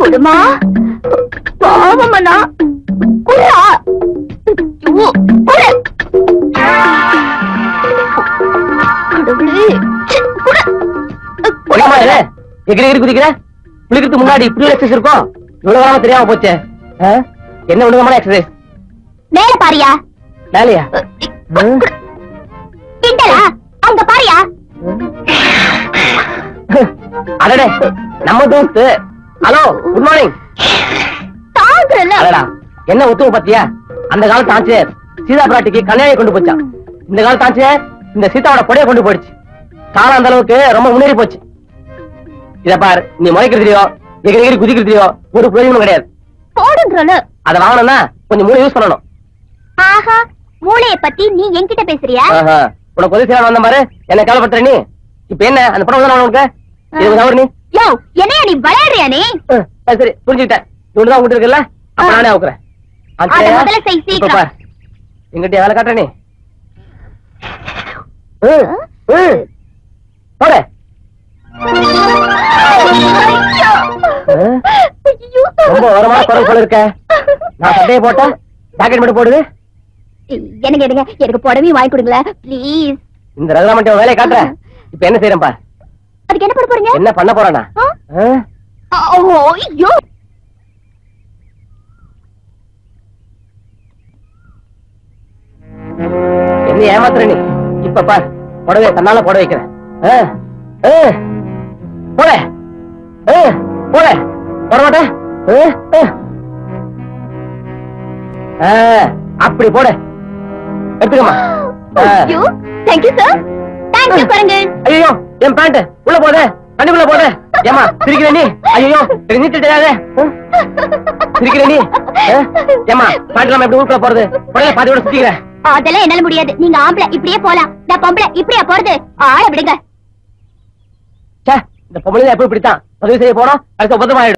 கொடுமா? பாவமண்ணா? குதிக்கிற? குளிக்கிறதுக்கு முன்னாடி இப்படி எக்ஸசைஸ் இருக்கும் இவ்வளவு நேரமா தெரியாம போச்சே? என்ன விடுதமான எக்ஸசைஸ் மேல பாரியா? வேலையா கிண்டலா? அங்க பாரியா? அடடே நம்ம தோஸ்து. ஹலோ குட் மார்னிங் அடடா என்ன ஒத்துவ பாத்தியா அந்த காலத்து ஆச்சு சீதா பிராட்டிக்கு கல்யாணம் கொண்டு போச்சான் இந்த காலத்து ஆச்சு இந்த சீதாவோட கொடையை கொண்டு போயிடுச்சு. காலம் அந்த அளவுக்கு ரொம்ப முன்னேறி போச்சு. இத பாரு நீ முளைக்கிறதுலயோ எகிரி குதிக்கிறதுலயோ ஒரு பிரயோஜனம் கிடையாது. அதை வாங்கணும்னா கொஞ்சம் மூளை யூஸ் பண்ணணும். ஆஹா மூளைய பத்தி நீ என்கிட்ட பேசுறியா? ஆஹா. உனக்கு உதவி செய்யலாம் வந்த பாரு என்ன கவலைப்படுற நீ? இப்ப என்ன அந்த படம் உனக்கு? யோ என்னையா நீ விளையாடுறியா நீ? சரி, புரிஞ்சுக்கிட்டேன். இவனுதான் உங்ககிட்ட இருக்குல்ல? அப்ப. நானே அவுக்குறேன். முதல்ல செய், சீக்கிரம். எங்கிட்ட வேலை காட்டுற நீ. போடு. ரொம்ப ஓரமான குரல் போல இருக்க. நான் சட்டையை போட்டா ஜாக்கெட் மட்டும் போடுது. எனக்கு எடுங்க எனக்கு புடவையும் வாங்கி கொடுங்களேன். ப்ளீஸ் இந்த ரகுராமன் வேலையை காட்டுற. இப்ப என்ன செய்யறேன் பார்? அதுக்கு என்ன பண்ண போறீங்க? என்ன பண்ண போறானா? ஐயோ! என்ன ஏமாத்துற நீ? இப்ப பார் புடவைய தன்னால போட வைக்கிறேன். ஆ, ஆ, போட. மாட்டேன். அப்படி போட. எடுத்துக்கமா ஐயோ thank you sir thank you பாருங்க ஐயோ! என் பேண்ட் உள்ள போத தண்ணிக்குள்ள போத. ஏமா சிரிக்கிற நீ? ஐயோ நீட்டு தெரியாத. சிரிக்கிற நீ? ஏமா பேண்ட் நம்ம எப்படி ஊருக்குள்ள போறது? பாதி கூட சுத்திக்கிறேன். அதெல்லாம் என்னால முடியாது. நீங்க ஆம்பளை இப்படியே போலாம். நான் பொம்பளை இப்படியா போறது? ஆள விடுங்க. இந்த பொம்பளை எப்படி இப்படித்தான். பதிவு செய்ய போனோம் அடுத்த உபதமாயிடும்